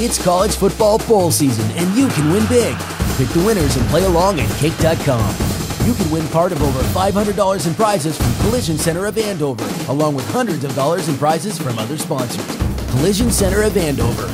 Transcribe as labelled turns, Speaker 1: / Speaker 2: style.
Speaker 1: It's college football bowl season, and you can win big. Pick the winners and play along at kake.com. You can win part of over $500 in prizes from Collision Center of Andover, along with hundreds of dollars in prizes from other sponsors. Collision Center of Andover,